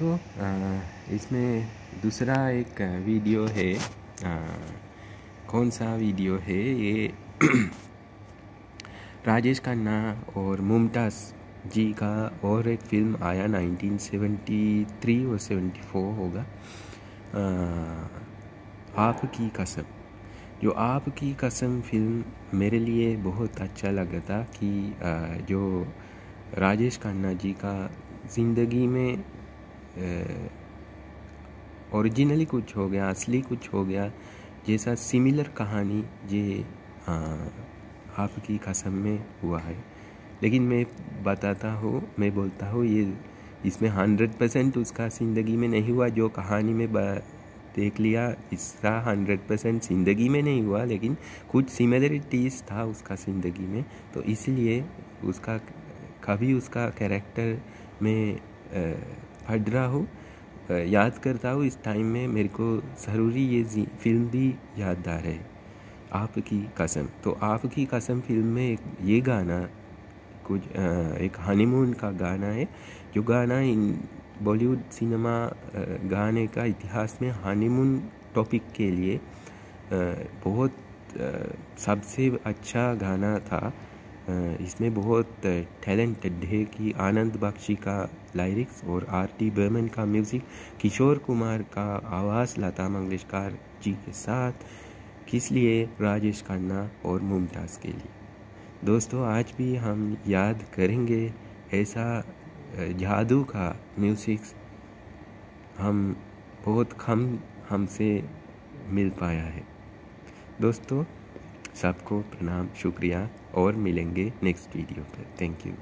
दोस्तों इसमें दूसरा एक वीडियो है कौन सा वीडियो है? ये राजेश खन्ना और मुमताज़ जी का और एक फ़िल्म आया 1973 और 74 होगा। आपकी कसम। जो आपकी कसम फ़िल्म मेरे लिए बहुत अच्छा लगा था कि जो राजेश खन्ना जी का ज़िंदगी में ओरिजिनली कुछ हो गया, असली कुछ हो गया, जैसा सिमिलर कहानी ये आपकी कसम में हुआ है। लेकिन मैं बताता हूँ, मैं बोलता हूँ, ये इसमें हंड्रेड परसेंट उसका ज़िंदगी में नहीं हुआ, जो कहानी में देख लिया, इसका हंड्रेड परसेंट ज़िंदगी में नहीं हुआ, लेकिन कुछ सिमिलरिटीज़ था उसका ज़िंदगी में। तो इसलिए उसका, कभी उसका कैरेक्टर में पढ़ रहा हूँ याद करता हूँ, इस टाइम में मेरे को ज़रूरी ये फ़िल्म भी याददार है। आपकी कसम। तो आपकी कसम फ़िल्म में एक, ये गाना, कुछ एक हनीमून का गाना है। जो गाना इन बॉलीवुड सिनेमा गाने का इतिहास में हनीमून टॉपिक के लिए बहुत सबसे अच्छा गाना था। इसमें बहुत टैलेंटेड है कि आनंद बख्शी का लाइरिक्स और आर टी बर्मन का म्यूज़िक किशोर कुमार का आवाज़, लता मंगेशकर जी के साथ, किस लिए? राजेश खन्ना और मुमताज़ के लिए। दोस्तों, आज भी हम याद करेंगे ऐसा जादू का म्यूज़िक हम बहुत कम हमसे मिल पाया है। दोस्तों सबको प्रणाम शुक्रिया और मिलेंगे नेक्स्ट वीडियो पर थैंक यू